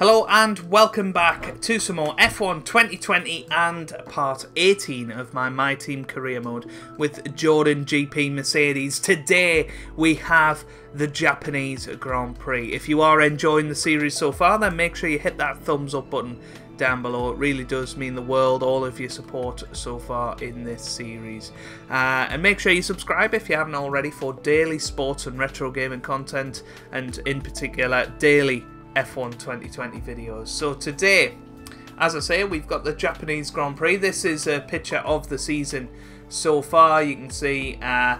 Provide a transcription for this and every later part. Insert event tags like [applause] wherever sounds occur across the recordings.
Hello and welcome back to some more F1 2020 and part 18 of my My Team career mode with Jordan GP Mercedes. Today we have the Japanese Grand Prix. If you are enjoying the series so far then make sure you hit that thumbs up button down below. It really does mean the world, all of your support so far in this series. Uh, and make sure you subscribe if you haven't already for daily sports and retro gaming content and in particular daily F1 2020 videos. So today, as I say, we've got the Japanese Grand Prix. This is a picture of the season so far. You can see uh,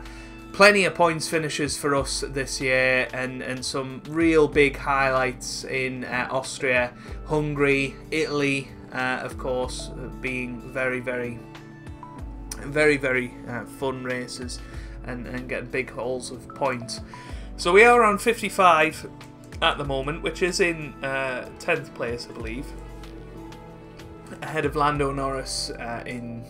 plenty of points finishes for us this year and, and some real big highlights in uh, Austria, Hungary, Italy, uh, of course, being very, very, very, very uh, fun races and, and getting big hauls of points. So we are on 55 at the moment, which is in uh, 10th place, I believe, ahead of Lando Norris uh, in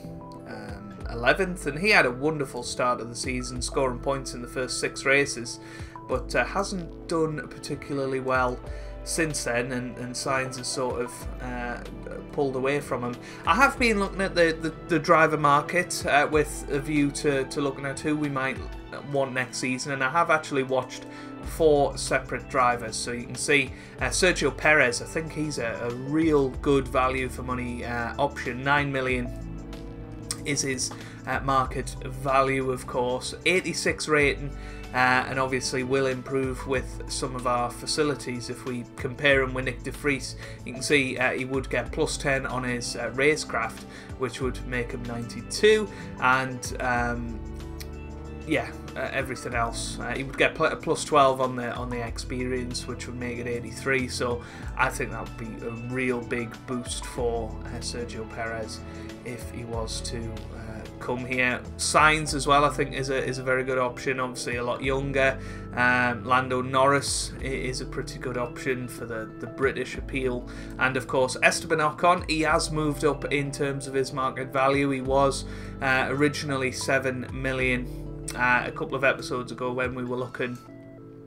um, 11th. And he had a wonderful start of the season, scoring points in the first six races, but uh, hasn't done particularly well since then, and, and Sainz has sort of uh, pulled away from him. I have been looking at the, the, the driver market uh, with a view to, to looking at who we might want next season, and I have actually watched four separate drivers. So you can see uh, Sergio Perez, I think he's a, a real good value for money uh, option. 9 million is his uh, market value, of course. 86 rating. Uh, and obviously will improve with some of our facilities. If we compare him with Nyck de Vries you can see uh, he would get plus 10 on his uh, racecraft which would make him 92 and um, yeah, uh, everything else. Uh, he would get pl- plus 12 on the on the experience, which would make it 83. So I think that would be a real big boost for uh, Sergio Perez if he was to uh, come here. Sainz as well, I think, is a is a very good option. Obviously, a lot younger. Um, Lando Norris is a pretty good option for the the British appeal, and of course Esteban Ocon. He has moved up in terms of his market value. He was uh, originally seven million uh, a couple of episodes ago when we were looking.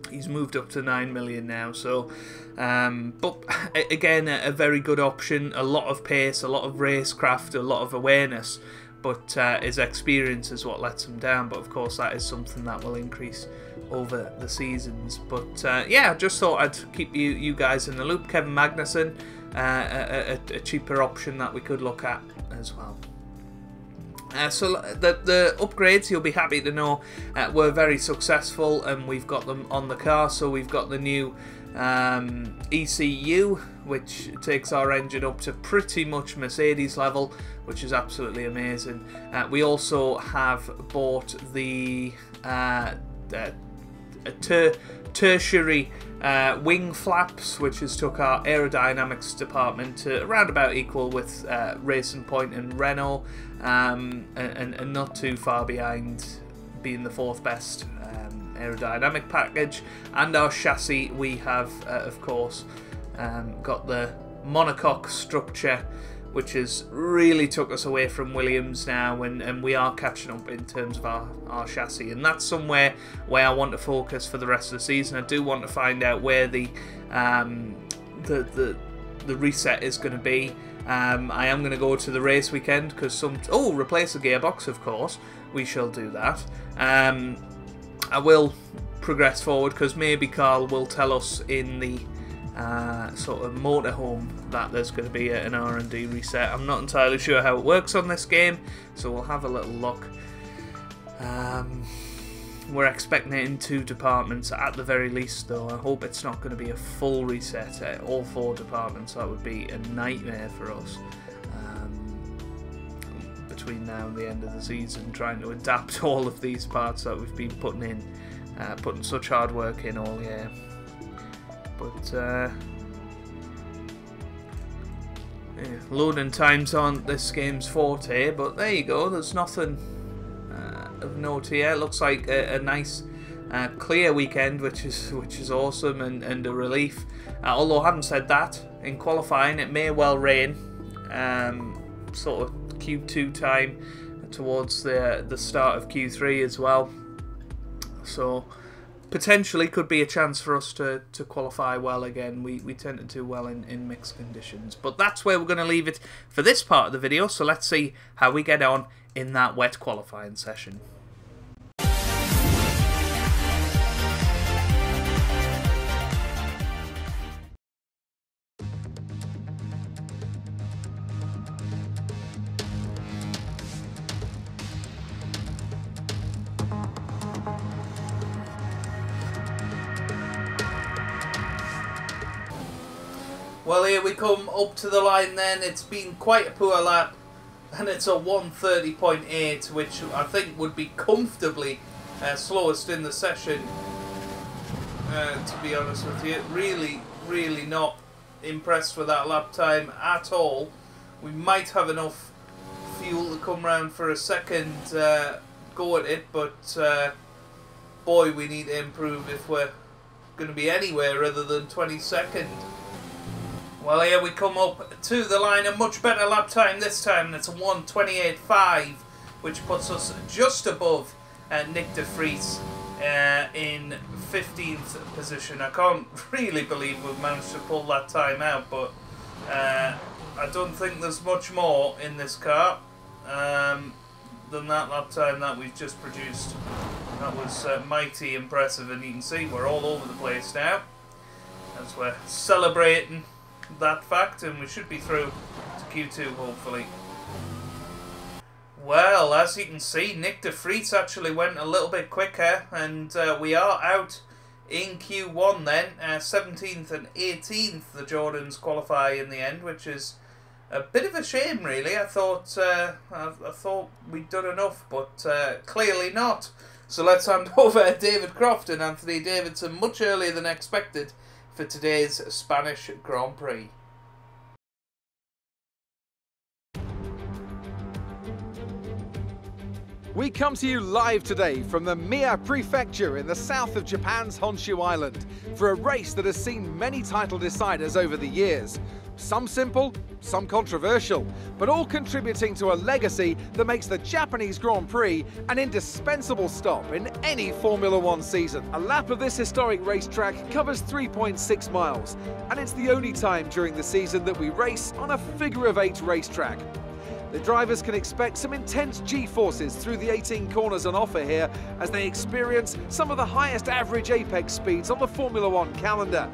He's moved up to 9 million now, so um, but [laughs] again, a, a, very good option. A lot of pace, a lot of racecraft, a lot of awareness, but uh, his experience is what lets him down. But of course, that is something that will increase over the seasons. But uh, yeah, just thought I'd keep you you guys in the loop. Kevin Magnussen, uh, a, a, a cheaper option that we could look at as well. Uh, so the, the upgrades, you'll be happy to know, uh, were very successful and we've got them on the car. So we've got the new um, ECU, which takes our engine up to pretty much Mercedes level, which is absolutely amazing. Uh, we also have bought the uh, ter tertiary uh, wing flaps, which has took our aerodynamics department to around about equal with uh, Racing Point and Renault um, and, and, not too far behind being the fourth best um, aerodynamic package. And our chassis, we have, uh, of course, um, got the monocoque structure, which has really took us away from Williams now, and, and we are catching up in terms of our, our chassis. And that's somewhere where I want to focus for the rest of the season. I do want to find out where the um, the, the the reset is going to be. Um, I am going to go to the race weekend because some... Oh, replace the gearbox, of course. We shall do that. Um, I will progress forward because maybe Carl will tell us in the uh, sort of motorhome that there's going to be an R&D reset. I'm not entirely sure how it works on this game, so we'll have a little look. Um, we're expecting it in two departments at the very least, though. I hope it's not going to be a full reset at all four departments. That would be a nightmare for us um, between now and the end of the season, trying to adapt [laughs] all of these parts that we've been putting in, uh, putting such hard work in all year. But uh, yeah, loading times aren't this game's forte, but there you go. There's nothing of note here. Looks like a, a nice uh, clear weekend, which is which is awesome and, and a relief. Uh, although I haven't said that, in qualifying it may well rain, um, sort of Q2 time towards the the start of Q3 as well. So potentially could be a chance for us to, to qualify well again. We, we tend to do well in, in mixed conditions. But that's where we're going to leave it for this part of the video. So let's see how we get on in that wet qualifying session. Well, here we come up to the line then. It's been quite a poor lap, and it's a 130.8, which I think would be comfortably uh, slowest in the session, uh, to be honest with you. Really, really not impressed with that lap time at all. We might have enough fuel to come round for a second uh, go at it, but uh, boy, we need to improve if we're going to be anywhere other than 22nd. Well, here we come up to the line. A much better lap time this time. A 128.5, which puts us just above uh, Nyck de Vries uh, in 15th position. I can't [laughs] really believe we've managed to pull that time out, but uh, I don't think there's much more in this car um, than that lap time that we've just produced. That was uh, mighty impressive, and you can see we're all over the place now as we're celebrating that fact, and we should be through to Q2 hopefully. Well, as you can see, Nyck de Vries actually went a little bit quicker, and uh, we are out in Q1 then. Uh, 17th and 18th, the Jordans qualify in the end, which is a bit of a shame, really. I thought uh, I, I, thought we'd done enough, but uh, clearly not. So let's hand [laughs] over David Croft and Anthony Davidson much earlier than expected for today's Spanish Grand Prix. We come to you live today from the Mie Prefecture in the south of Japan's Honshu Island for a race that has seen many title deciders over the years. Some simple, some controversial, but all contributing to a legacy that makes the Japanese Grand Prix an indispensable stop in any Formula One season. A lap of this historic racetrack covers 3.6 miles, and it's the only time during the season that we race on a figure of eight racetrack. The drivers can expect some intense G-forces through the 18 corners on offer here as they experience some of the highest average apex speeds on the Formula One calendar.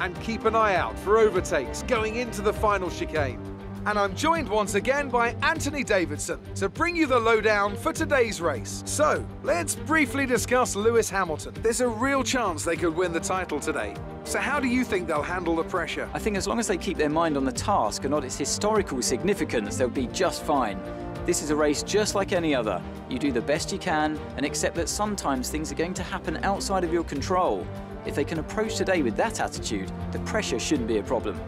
And keep an eye out for overtakes going into the final chicane. And I'm joined once again by Anthony Davidson to bring you the lowdown for today's race. So, let's briefly discuss Lewis Hamilton. There's a real chance they could win the title today. So how do you think they'll handle the pressure? I think as long as they keep their mind on the task and not its historical significance, they'll be just fine. This is a race just like any other. You do the best you can and accept that sometimes things are going to happen outside of your control. If they can approach today with that attitude, the pressure shouldn't be a problem.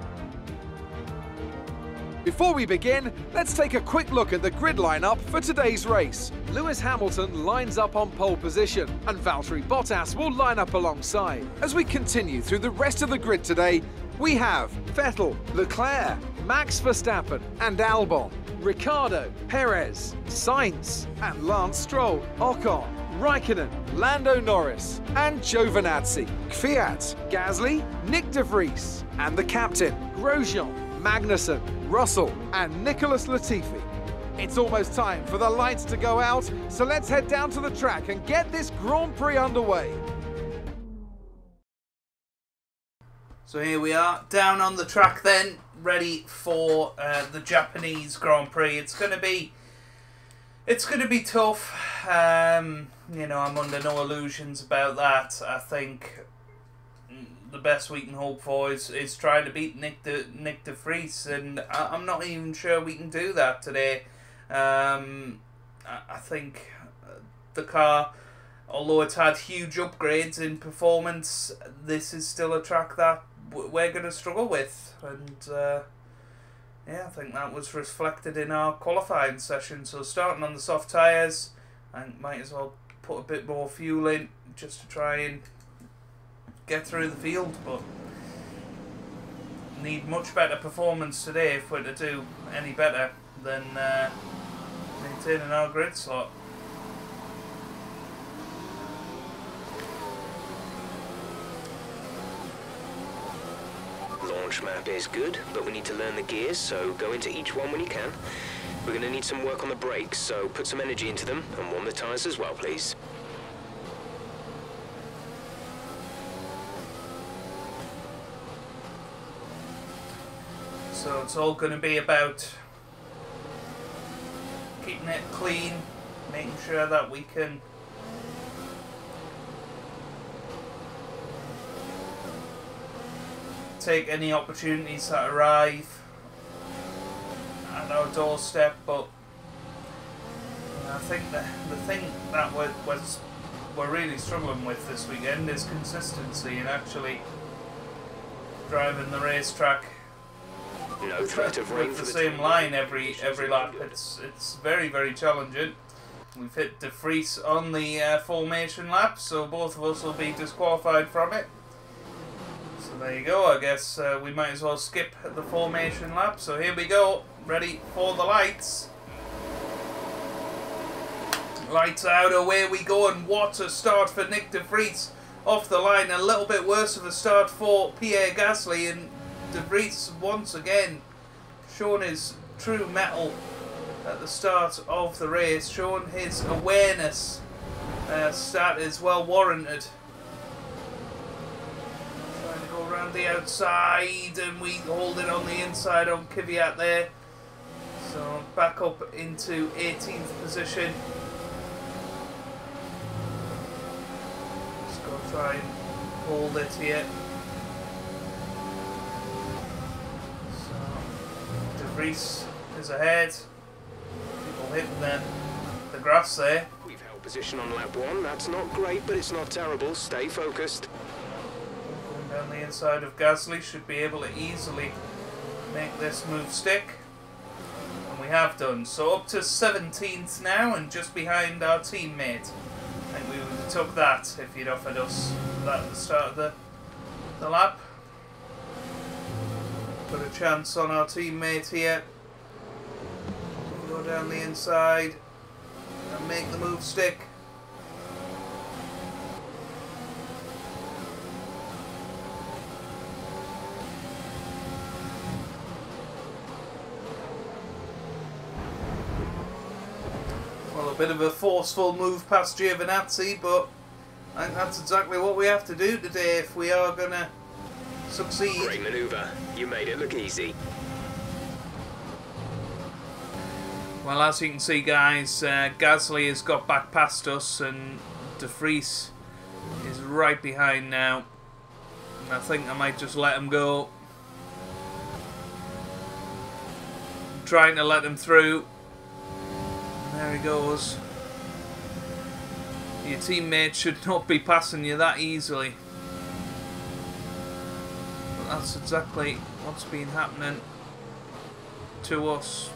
Before we begin, let's take a quick look at the grid lineup for today's race. Lewis Hamilton lines up on pole position, and Valtteri Bottas will line up alongside. As we continue through the rest of the grid today, we have Vettel, Leclerc, Max Verstappen and Albon, Ricciardo, Perez, Sainz and Lance Stroll, Ocon, Raikkonen, Lando Norris and Giovinazzi, Kvyat, Gasly, Nyck de Vries and the captain, Grosjean, Magnussen, Russell and Nicholas Latifi. It's almost time for the lights to go out, so let's head down to the track and get this Grand Prix underway. So here we are, down on the track then, ready for uh, the Japanese Grand Prix. It's going to be, it's going to be tough. Um, you know, I'm under no illusions about that. I think the best we can hope for is, is trying to beat Nick de Nyck de Vries, and I, am not even sure we can do that today. Um, I, I think the car, although it's had huge upgrades in performance, this is still a track that we're going to struggle with, and uh, yeah, I think that was reflected in our qualifying session. So starting on the soft tyres, I might as well put a bit more fuel in just to try and get through the field, but need much better performance today if we're to do any better than uh, maintaining our grid slot. Launch map is good, but we need to learn the gears, so go into each one when you can. We're going to need some work on the brakes, so put some energy into them and warm the tires as well, please. So it's all going to be about keeping it clean, making sure that we can take any opportunities that arrive at our doorstep. But I think that the thing that we're, was we're really struggling with this weekend is consistency and actually driving the racetrack No threat of rain with the the same line every every lap. It's it's very very challenging. We've hit De Vries on the uh, formation lap, so both of us will be disqualified from it. So there you go. I guess uh, we might as well skip the formation lap. So here we go, ready for the lights. Lights out, away we go, and what a start for Nyck De Vries off the line. A little bit worse of a start for Pierre Gasly, and De Vries once again shown his true mettle at the start of the race, showing his awareness. Uh, start is well warranted. Trying to go around the outside, and we hold it on the inside on Kvyat there. So back up into 18th position. Just go try and hold it here. So De Vries is ahead. People hitting the, the grass there. We've held position on lap one. That's not great, but it's not terrible. Stay focused. Going down the inside of Gasly should be able to easily make this move stick. We have done. So up to 17th now and just behind our teammate. I think we would have took that if you'd offered us that at the start of the, the lap. Put a chance on our teammate here. Go down the inside and make the move stick. Bit of a forceful move past Giovinazzi, but I think that's exactly what we have to do today if we are going to succeed. Great maneuver. You made it look easy. Well, as you can see, guys, uh, Gasly has got back past us, and De Vries is right behind now. And I think I might just let him go. I'm trying to let him through. He goes. Your teammate should not be passing you that easily. But that's exactly what's been happening to us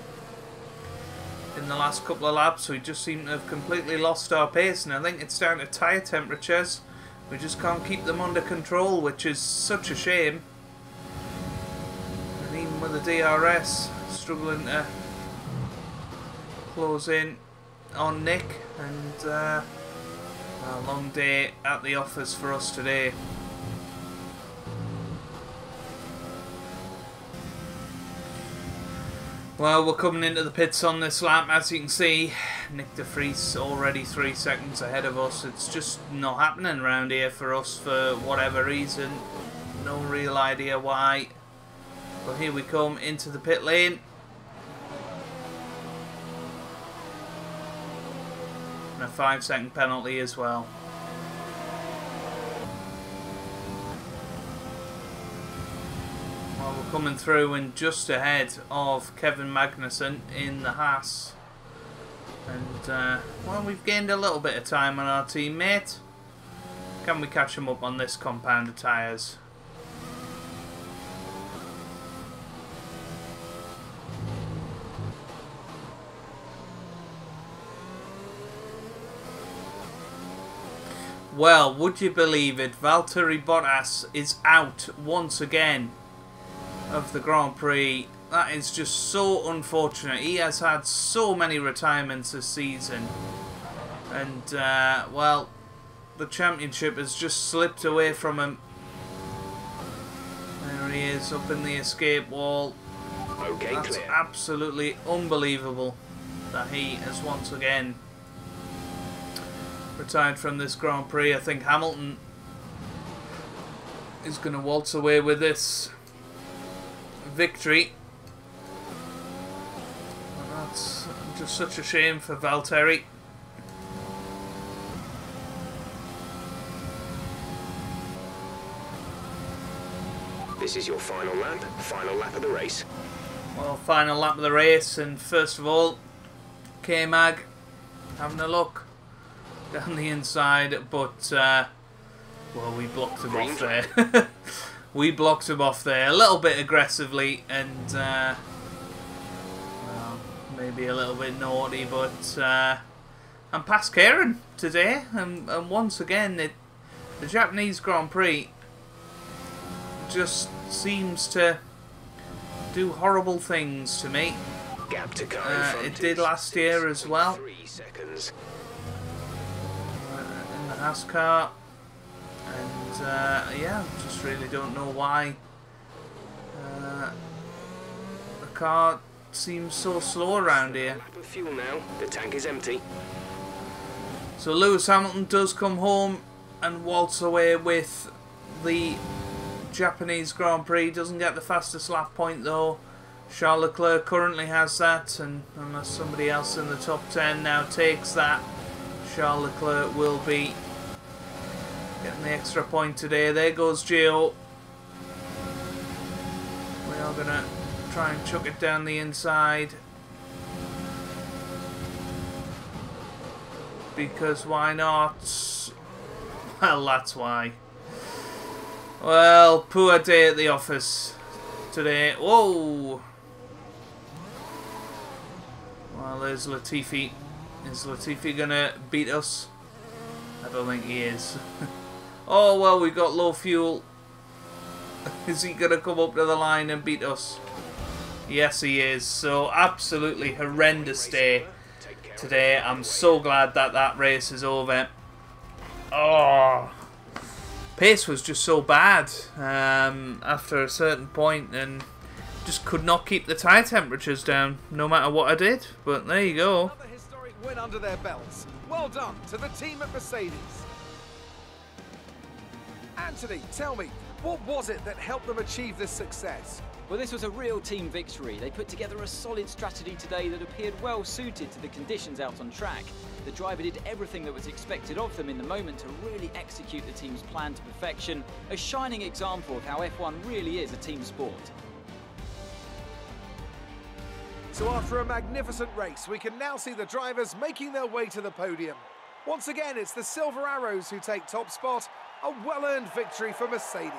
in the last couple of laps. We just seem to have completely lost our pace, and I think it's down to tyre temperatures. We just can't keep them under control, which is such a shame. And even with the DRS struggling to close in on Nyck, and uh, a long day at the office for us today. Well, we're coming into the pits on this lap, as you can see. Nyck De Vries already three seconds ahead of us. It's just not happening around here for us for whatever reason. No real idea why. But here we come into the pit lane. Five second penalty as well. Well, we're coming through and just ahead of Kevin Magnussen in the Haas. And, uh, well, we've gained a little bit of time on our teammate. Can we catch him up on this compound of tyres? Well, would you believe it? Valtteri Bottas is out once again of the Grand Prix. That is just so unfortunate. He has had so many retirements this season. And, uh, well, the championship has just slipped away from him. There he is up in the escape wall. Okay, That's clear. absolutely unbelievable that he has once again retired from this Grand Prix. I think Hamilton is going to waltz away with this victory. And that's just such a shame for Valtteri. This is your final lap. Final lap of the race. Well, final lap of the race, and first of all, K Mag having a look [laughs] down the inside, but uh, well, we blocked him off there. [laughs] we blocked him off there a little bit aggressively, and uh, well, maybe a little bit naughty, but uh, I'm past Karen today, and, and once again, it, the Japanese Grand Prix just seems to do horrible things to me. Gap to Uh, it did last year as well. 6.3 seconds. uh, in the Haas car. And uh, yeah, just really don't know why uh, the car seems so slow around here. Lap fuel now. The tank is empty. So Lewis Hamilton does come home and waltz away with the Japanese Grand Prix. Doesn't get the fastest lap point though. Charles Leclerc currently has that, and unless somebody else in the top 10 now takes that, Charles Leclerc will be getting the extra point today. There goes Gio. We are going to try and chuck it down the inside. Because why not? [laughs] Well, that's why. Well, poor day at the office today. Whoa! Well, there's Latifi. Is Latifi gonna beat us? I don't think he is. [laughs] oh, well, we've got low fuel. [laughs] is he gonna come up to the line and beat us? Yes, he is. So, absolutely horrendous day today. I'm so glad that that race is over. Oh, pace was just so bad um, after a certain point, and just could not keep the tire temperatures down, no matter what I did. But there you go. Another historic win under their belts. Well done to the team at Mercedes. Anthony, tell me, what was it that helped them achieve this success? Well, this was a real team victory. They put together a solid strategy today that appeared well suited to the conditions out on track. The driver did everything that was expected of them in the moment to really execute the team's plan to perfection, a shining example of how F1 really is a team sport. So after a magnificent race, we can now see the drivers making their way to the podium. Once again, it's the Silver Arrows who take top spot, a well-earned victory for Mercedes.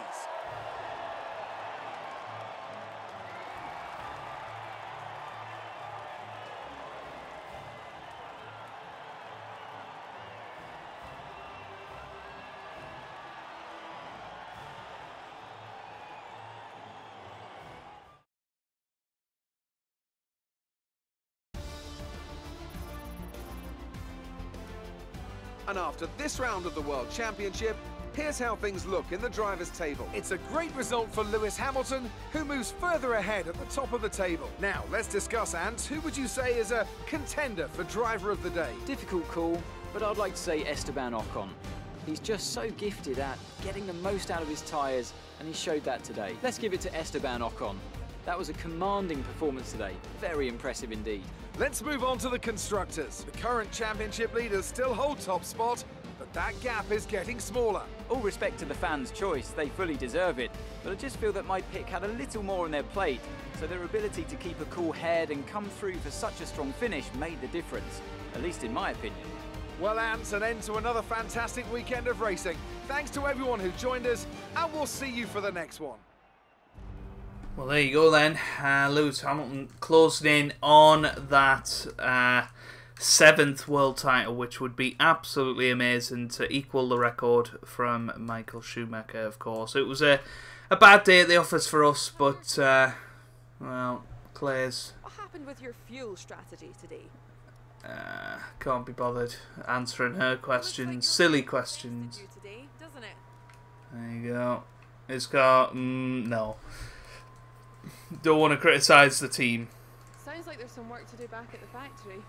And after this round of the World Championship, here's how things look in the drivers' table. It's a great result for Lewis Hamilton, who moves further ahead at the top of the table. Now, let's discuss, Ant. Who would you say is a contender for driver of the day? Difficult call, but I'd like to say Esteban Ocon. He's just so gifted at getting the most out of his tyres, and he showed that today. Let's give it to Esteban Ocon. That was a commanding performance today. Very impressive indeed. Let's move on to the constructors. The current championship leaders still hold top spot, but that gap is getting smaller. All respect to the fans' choice, they fully deserve it. But I just feel that my pick had a little more on their plate, so their ability to keep a cool head and come through for such a strong finish made the difference, at least in my opinion. Well, Ants, an end to another fantastic weekend of racing. Thanks to everyone who joined us, and we'll see you for the next one. Well, there you go then. Uh, Lewis Hamilton closed in on that uh, seventh world title, which would be absolutely amazing to equal the record from Michael Schumacher, of course. It was a, a bad day at the office for us, but, uh, well, Claire's What happened with your fuel strategy today? uh, can't be bothered answering her questions. Silly questions. you today, doesn't it? There you go. His car, mm, no. Don't want to criticise the team. Sounds like there's some work to do back at the factory.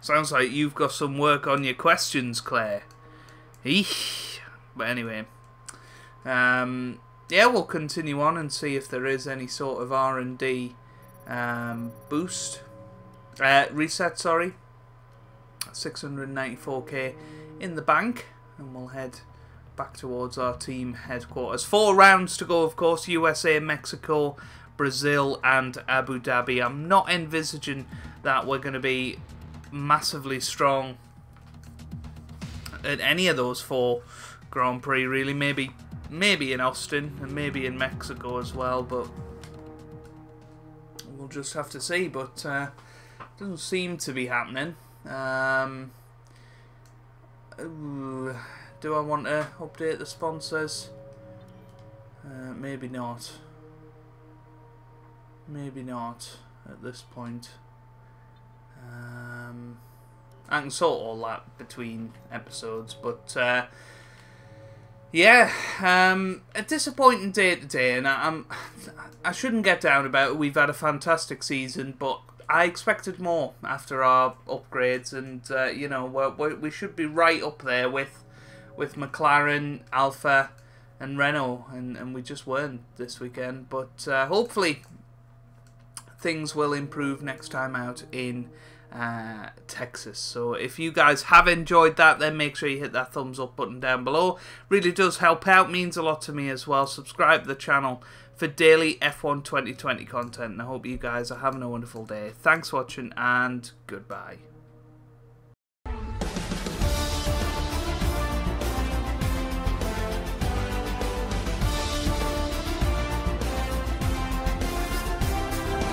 Sounds like you've got some work on your questions, Claire. Eesh. But anyway, um, yeah, we'll continue on and see if there is any sort of R and D um, boost, uh, reset. Sorry, 694k in the bank, and we'll head back towards our team headquarters. Four rounds to go, of course. USA, Mexico, Brazil, and Abu Dhabi. I'm not envisaging that we're going to be massively strong at any of those four Grand Prix. Really, maybe maybe in Austin and maybe in Mexico as well, but we'll just have to see. But uh, doesn't seem to be happening. Um, do I want to update the sponsors? Uh, maybe not. Maybe not at this point. Um, I can sort all that between episodes, but uh, yeah, um, a disappointing day today, and I, I'm I shouldn't get down about it. We've had a fantastic season, but I expected more after our upgrades, and uh, you know we're, we should be right up there with with McLaren, Alpha, and Renault, and, and we just weren't this weekend. But uh, hopefully things will improve next time out in uh, Texas. So if you guys have enjoyed that, then make sure you hit that thumbs up button down below. Really does help out, means a lot to me as well. Subscribe to the channel for daily F1 2020 content. And I hope you guys are having a wonderful day. Thanks for watching and goodbye.